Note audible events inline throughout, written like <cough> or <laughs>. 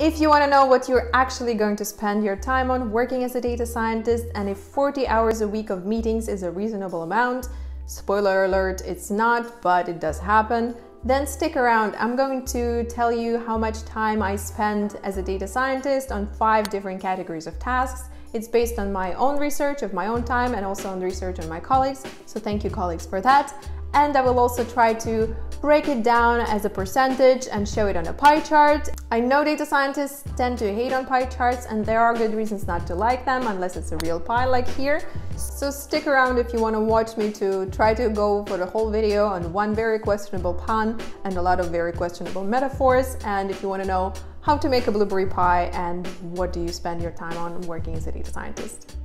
If you want to know what you're actually going to spend your time on working as a data scientist and if 40 hours a week of meetings is a reasonable amount, spoiler alert, it's not, but it does happen, then stick around. I'm going to tell you how much time I spend as a data scientist on five different categories of tasks. It's based on my own research of my own time and also on research of my colleagues. So thank you colleagues for that. And I will also try to break it down as a percentage and show it on a pie chart. I know data scientists tend to hate on pie charts and there are good reasons not to like them unless it's a real pie like here. So stick around if you want to watch me to try to go for the whole video on one very questionable pun and a lot of very questionable metaphors and if you want to know how to make a blueberry pie and what do you spend your time on working as a data scientist.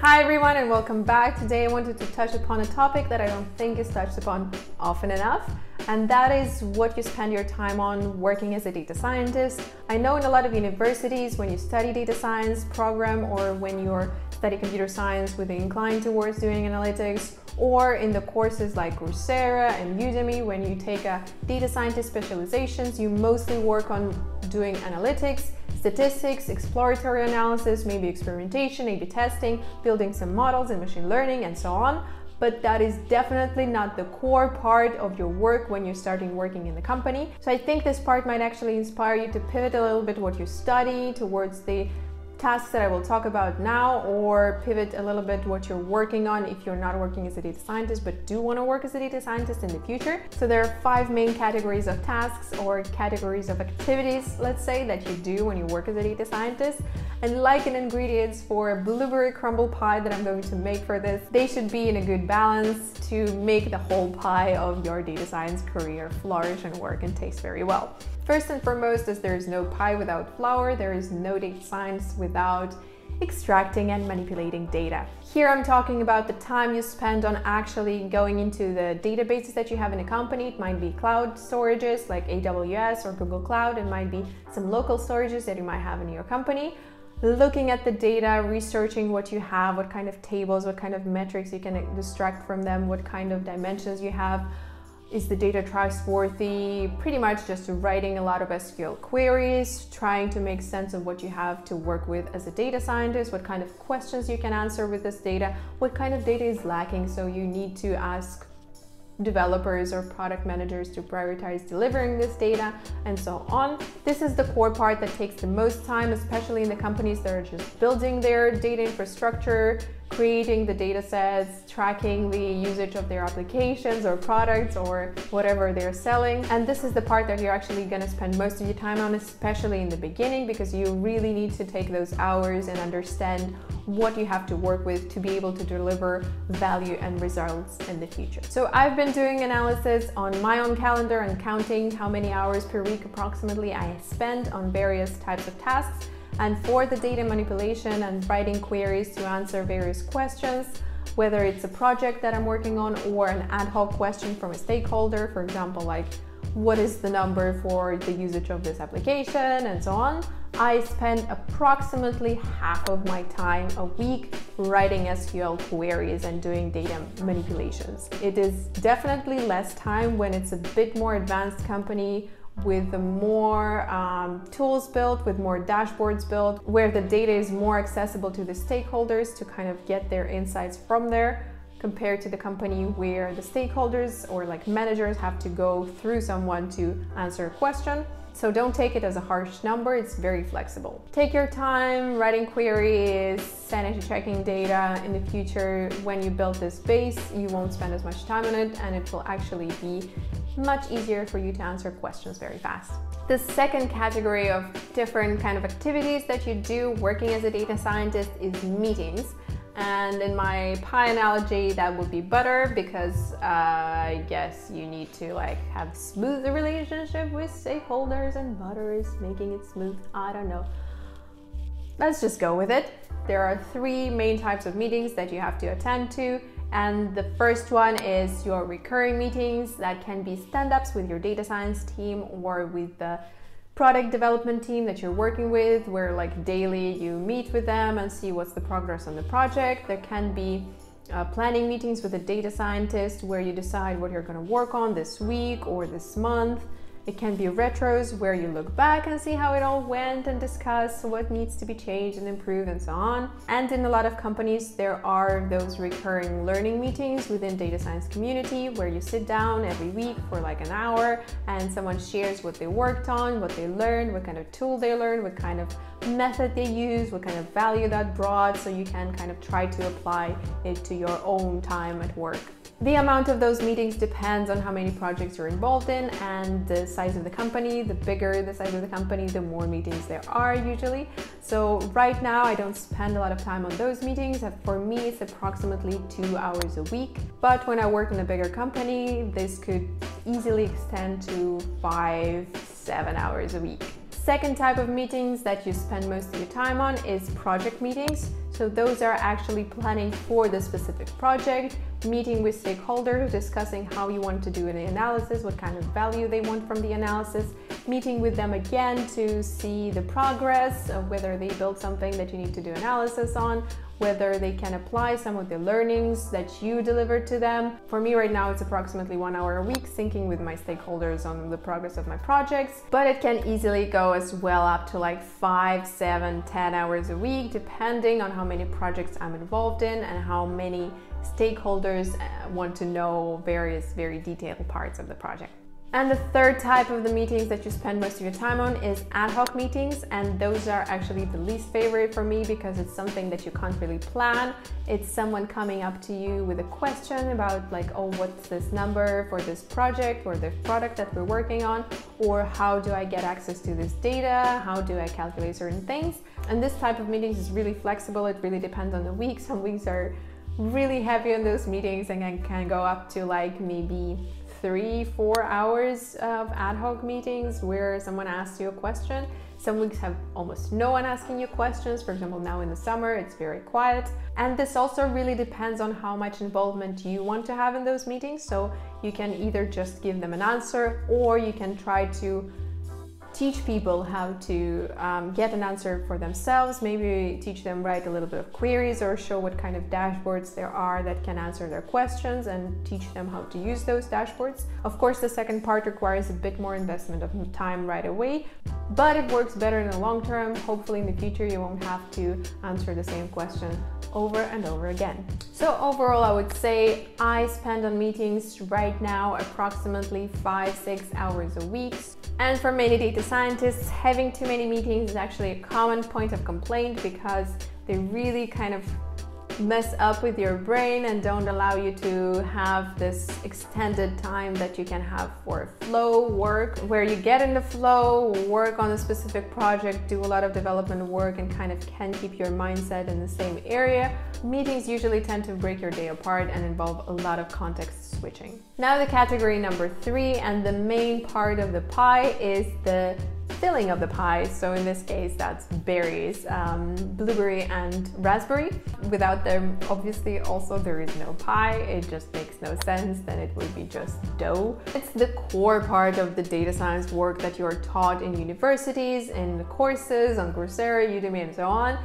Hi everyone and welcome back. Today I wanted to touch upon a topic that I don't think is touched upon often enough and that is what you spend your time on working as a data scientist. I know in a lot of universities when you study data science program or when you're study computer science with the incline towards doing analytics or in the courses like Coursera and Udemy when you take a data scientist specializations you mostly work on doing analytics statistics, exploratory analysis, maybe experimentation, maybe testing, building some models in machine learning, and so on. But that is definitely not the core part of your work when you're starting working in the company. So I think this part might actually inspire you to pivot a little bit what you study towards the tasks that I will talk about now or pivot a little bit what you're working on if you're not working as a data scientist but do want to work as a data scientist in the future. So there are five main categories of tasks or categories of activities, let's say, that you do when you work as a data scientist. And like an ingredients for a blueberry crumble pie that I'm going to make for this, they should be in a good balance to make the whole pie of your data science career flourish and work and taste very well. First and foremost, as there is no pie without flour, there is no data science without extracting and manipulating data. Here I'm talking about the time you spend on actually going into the databases that you have in a company. It might be cloud storages like AWS or Google Cloud. It might be some local storages that you might have in your company. Looking at the data, researching what you have, what kind of tables, what kind of metrics you can extract from them, what kind of dimensions you have, is the data trustworthy? Pretty much just writing a lot of SQL queries, trying to make sense of what you have to work with as a data scientist, what kind of questions you can answer with this data, what kind of data is lacking. So you need to ask developers or product managers to prioritize delivering this data and so on. This is the core part that takes the most time, especially in the companies that are just building their data infrastructure, creating the data sets, tracking the usage of their applications or products or whatever they're selling. And this is the part that you're actually going to spend most of your time on, especially in the beginning, because you really need to take those hours and understand what you have to work with to be able to deliver value and results in the future. So I've been doing analysis on my own calendar and counting how many hours per week approximately I spend on various types of tasks. And for the data manipulation and writing queries to answer various questions, whether it's a project that I'm working on or an ad hoc question from a stakeholder, for example, like what is the number for the usage of this application and so on. I spend approximately half of my time a week writing SQL queries and doing data manipulations. It is definitely less time when it's a bit more advanced company with more um, tools built, with more dashboards built, where the data is more accessible to the stakeholders to kind of get their insights from there compared to the company where the stakeholders or like managers have to go through someone to answer a question. So don't take it as a harsh number, it's very flexible. Take your time writing queries, sanity checking data. In the future, when you build this base, you won't spend as much time on it and it will actually be much easier for you to answer questions very fast. The second category of different kind of activities that you do working as a data scientist is meetings. And in my pie analogy, that would be butter because uh, I guess you need to like have smooth relationship with stakeholders and butter is making it smooth. I don't know. Let's just go with it. There are three main types of meetings that you have to attend to. And the first one is your recurring meetings that can be stand-ups with your data science team or with the product development team that you're working with, where like daily you meet with them and see what's the progress on the project. There can be uh, planning meetings with a data scientist where you decide what you're going to work on this week or this month. It can be retros where you look back and see how it all went and discuss what needs to be changed and improved and so on. And in a lot of companies, there are those recurring learning meetings within data science community where you sit down every week for like an hour and someone shares what they worked on, what they learned, what kind of tool they learned, what kind of method they use, what kind of value that brought, so you can kind of try to apply it to your own time at work. The amount of those meetings depends on how many projects you're involved in and the size of the company. The bigger the size of the company, the more meetings there are usually. So right now I don't spend a lot of time on those meetings. Uh, for me, it's approximately two hours a week. But when I work in a bigger company, this could easily extend to five, seven hours a week. Second type of meetings that you spend most of your time on is project meetings. So those are actually planning for the specific project, meeting with stakeholders, discussing how you want to do an analysis, what kind of value they want from the analysis, meeting with them again to see the progress of whether they built something that you need to do analysis on, whether they can apply some of the learnings that you delivered to them. For me right now, it's approximately one hour a week syncing with my stakeholders on the progress of my projects, but it can easily go as well up to like five, seven, ten hours a week, depending on how many projects I'm involved in and how many stakeholders uh, want to know various very detailed parts of the project. And the third type of the meetings that you spend most of your time on is ad hoc meetings. And those are actually the least favorite for me because it's something that you can't really plan. It's someone coming up to you with a question about like, oh, what's this number for this project or the product that we're working on? Or how do I get access to this data? How do I calculate certain things? And this type of meetings is really flexible. It really depends on the week. <laughs> Some weeks are really heavy on those meetings and can go up to like maybe three, four hours of ad hoc meetings where someone asks you a question. Some weeks have almost no one asking you questions. For example, now in the summer, it's very quiet. And this also really depends on how much involvement you want to have in those meetings. So you can either just give them an answer or you can try to teach people how to um, get an answer for themselves, maybe teach them write a little bit of queries or show what kind of dashboards there are that can answer their questions and teach them how to use those dashboards. Of course, the second part requires a bit more investment of time right away, but it works better in the long term. Hopefully in the future you won't have to answer the same question over and over again. So overall, I would say I spend on meetings right now approximately five, six hours a week. And for many data scientists, having too many meetings is actually a common point of complaint because they really kind of mess up with your brain and don't allow you to have this extended time that you can have for flow work where you get in the flow, work on a specific project, do a lot of development work and kind of can keep your mindset in the same area. Meetings usually tend to break your day apart and involve a lot of context switching. Now the category number three and the main part of the pie is the filling of the pie. So in this case, that's berries, um, blueberry and raspberry. Without them, obviously also there is no pie. It just makes no sense. Then it would be just dough. It's the core part of the data science work that you are taught in universities, in courses, on Coursera, Udemy, and so on.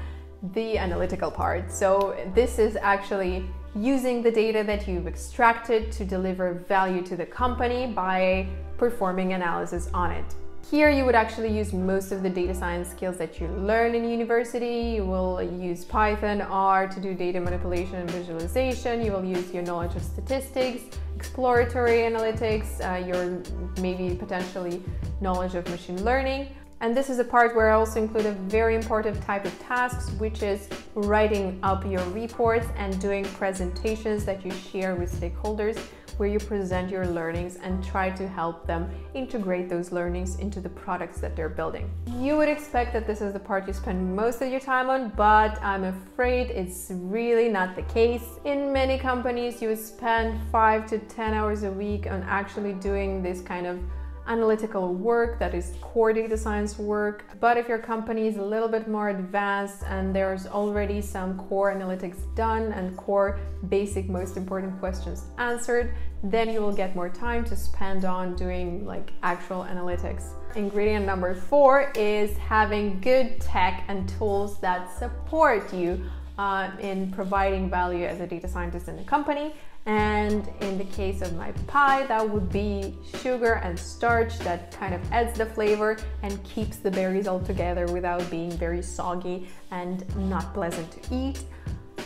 The analytical part. So this is actually using the data that you've extracted to deliver value to the company by performing analysis on it. Here you would actually use most of the data science skills that you learn in university. You will use Python, R to do data manipulation and visualization. You will use your knowledge of statistics, exploratory analytics, uh, your maybe potentially knowledge of machine learning. And this is a part where I also include a very important type of tasks, which is writing up your reports and doing presentations that you share with stakeholders where you present your learnings and try to help them integrate those learnings into the products that they're building. You would expect that this is the part you spend most of your time on, but I'm afraid it's really not the case. In many companies, you spend five to 10 hours a week on actually doing this kind of analytical work that is core data science work. But if your company is a little bit more advanced and there's already some core analytics done and core basic most important questions answered, then you will get more time to spend on doing like actual analytics. Ingredient number four is having good tech and tools that support you uh, in providing value as a data scientist in the company. And in the case of my pie, that would be sugar and starch that kind of adds the flavor and keeps the berries all together without being very soggy and not pleasant to eat.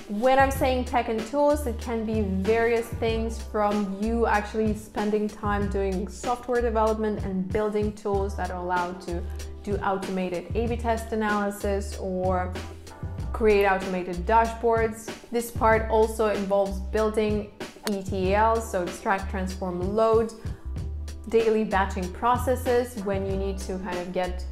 When I'm saying tech and tools, it can be various things from you actually spending time doing software development and building tools that allow to do automated A-B test analysis or create automated dashboards. This part also involves building ETL, so extract, transform, load, daily batching processes when you need to kind of get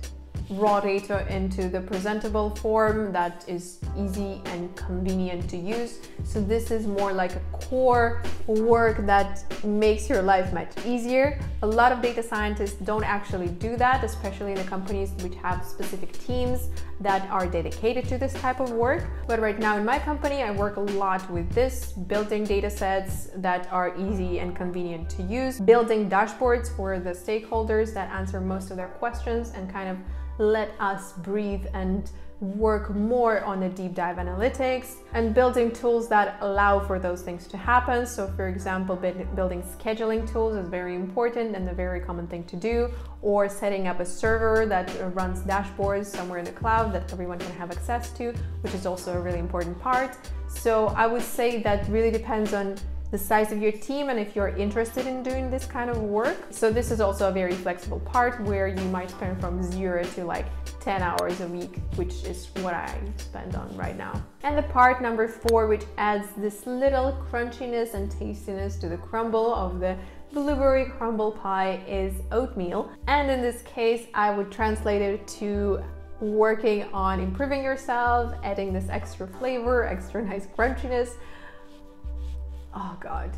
raw data into the presentable form that is easy and convenient to use. So this is more like a core work that makes your life much easier. A lot of data scientists don't actually do that, especially in the companies which have specific teams that are dedicated to this type of work. But right now in my company, I work a lot with this, building data sets that are easy and convenient to use, building dashboards for the stakeholders that answer most of their questions and kind of let us breathe and work more on the deep dive analytics and building tools that allow for those things to happen. So, for example, building scheduling tools is very important and a very common thing to do, or setting up a server that runs dashboards somewhere in the cloud that everyone can have access to, which is also a really important part. So, I would say that really depends on the size of your team and if you're interested in doing this kind of work. So this is also a very flexible part where you might spend from zero to like 10 hours a week, which is what I spend on right now. And the part number four, which adds this little crunchiness and tastiness to the crumble of the blueberry crumble pie is oatmeal. And in this case, I would translate it to working on improving yourself, adding this extra flavor, extra <laughs> nice crunchiness, oh God,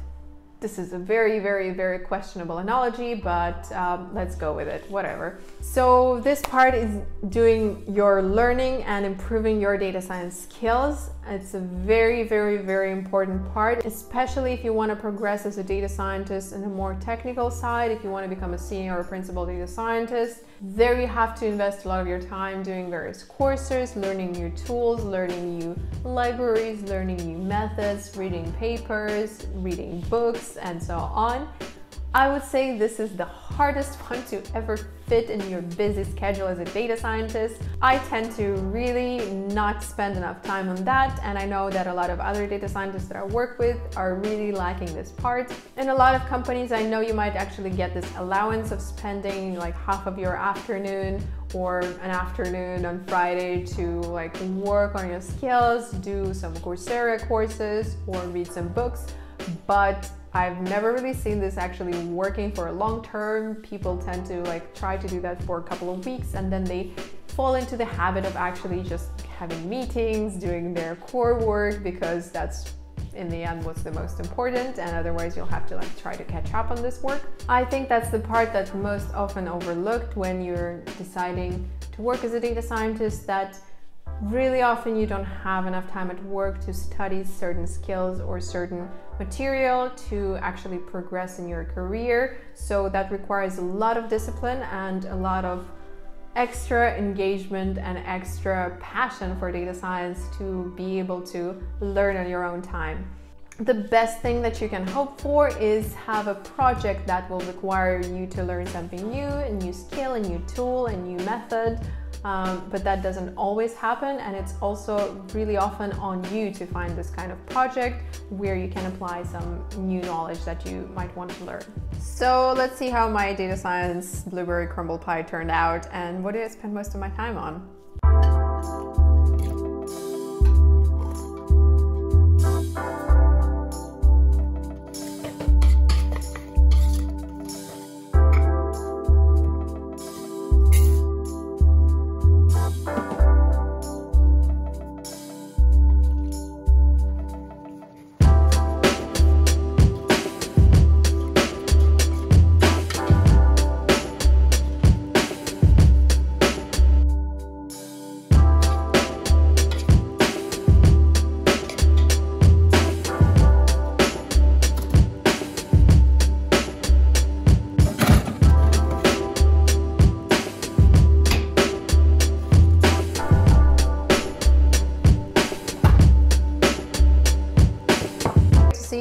this is a very, very, very questionable analogy, but um, let's go with it, whatever. So this part is doing your learning and improving your data science skills. It's a very, very, very important part, especially if you want to progress as a data scientist in a more technical side, if you want to become a senior or principal data scientist. There you have to invest a lot of your time doing various courses, learning new tools, learning new libraries, learning new methods, reading papers, reading books, and so on. I would say this is the hardest one to ever fit in your busy schedule as a data scientist. I tend to really not spend enough time on that, and I know that a lot of other data scientists that I work with are really lacking this part. In a lot of companies, I know you might actually get this allowance of spending like half of your afternoon or an afternoon on Friday to like work on your skills, do some Coursera courses, or read some books. But I've never really seen this actually working for a long term. People tend to like try to do that for a couple of weeks and then they fall into the habit of actually just having meetings, doing their core work because that's in the end what's the most important and otherwise you'll have to like try to catch up on this work. I think that's the part that's most often overlooked when you're deciding to work as a data scientist that really often you don't have enough time at work to study certain skills or certain material to actually progress in your career. So that requires a lot of discipline and a lot of extra engagement and extra passion for data science to be able to learn on your own time. The best thing that you can hope for is have a project that will require you to learn something new, a new skill, a new tool, a new method, um, but that doesn't always happen and it's also really often on you to find this kind of project where you can apply some new knowledge that you might want to learn. So let's see how my data science blueberry crumble pie turned out and what did I spend most of my time on.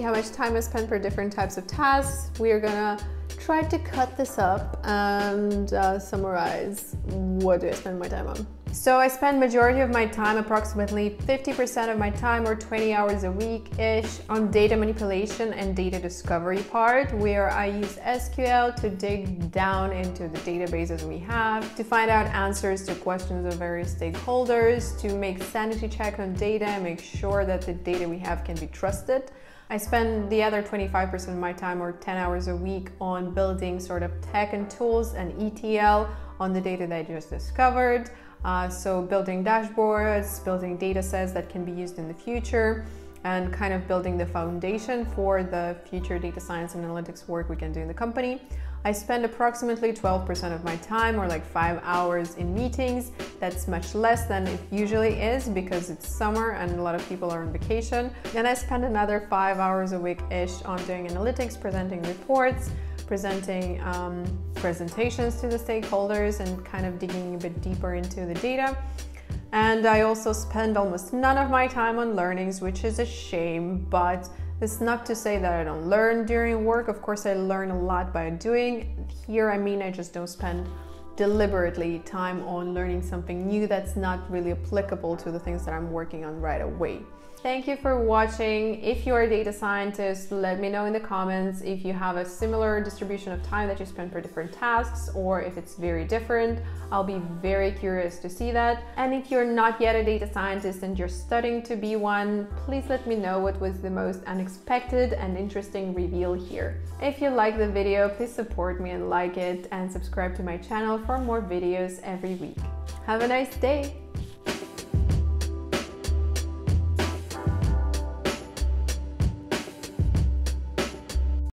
How much time I spend per different types of tasks. We are gonna try to cut this up and uh, summarize what do I spend my time on. So I spend majority of my time, approximately 50% of my time or 20 hours a week-ish on data manipulation and data discovery part, where I use SQL to dig down into the databases we have, to find out answers to questions of various stakeholders, to make sanity check on data and make sure that the data we have can be trusted. I spend the other 25% of my time or 10 hours a week on building sort of tech and tools and ETL on the data that I just discovered. Uh, so building dashboards, building data sets that can be used in the future, and kind of building the foundation for the future data science and analytics work we can do in the company. I spend approximately 12% of my time or like five hours in meetings. That's much less than it usually is because it's summer and a lot of people are on vacation. Then I spend another five hours a week-ish on doing analytics, presenting reports, presenting um, presentations to the stakeholders and kind of digging a bit deeper into the data. And I also spend almost none of my time on learnings, which is a shame, but it's not to say that I don't learn during work. Of course, I learn a lot by doing. Here, I mean, I just don't spend deliberately time on learning something new that's not really applicable to the things that I'm working on right away. Thank you for watching. If you're a data scientist, let me know in the comments if you have a similar distribution of time that you spend for different tasks or if it's very different. I'll be very curious to see that. And if you're not yet a data scientist and you're studying to be one, please let me know what was the most unexpected and interesting reveal here. If you like the video, please support me and like it and subscribe to my channel for more videos every week. Have a nice day!